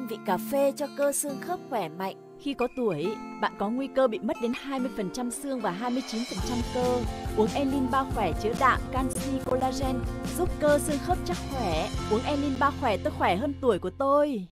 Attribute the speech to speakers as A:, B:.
A: Enlin vị cà phê cho cơ xương khớp khỏe mạnh.
B: Khi có tuổi, bạn có nguy cơ bị mất đến 20% xương và 29% cơ. Uống Enlin ba khỏe chứa đạm, canxi, collagen, giúp cơ xương khớp chắc khỏe. Uống Enlin ba khỏe tôi khỏe hơn tuổi của tôi.